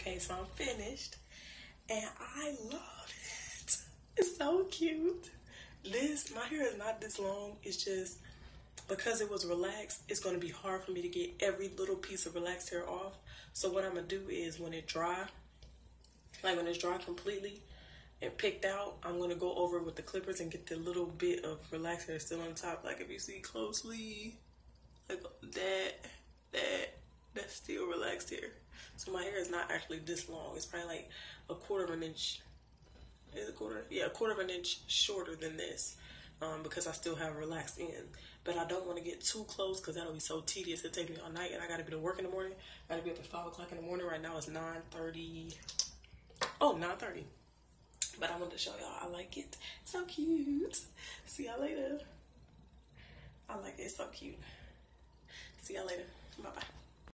Okay, so I'm finished. And I love it. It's so cute. This, my hair is not this long. It's just because it was relaxed, it's going to be hard for me to get every little piece of relaxed hair off. So what I'm going to do is when it dry, like when it's dry completely and picked out, I'm going to go over with the clippers and get the little bit of relaxed hair still on top. Like if you see closely, like that, that, that's still relaxed hair. So my hair is not actually this long. It's probably like a quarter of an inch. Is a quarter? Yeah, a quarter of an inch shorter than this. Um, because I still have relaxed in. But I don't want to get too close because that'll be so tedious. It'll take me all night and I got to be to work in the morning. I got to be up at 5 o'clock in the morning. Right now it's 9.30. Oh, 9.30. But I wanted to show y'all I like it. So cute. See y'all later. I like it. It's so cute. See y'all later. Bye-bye.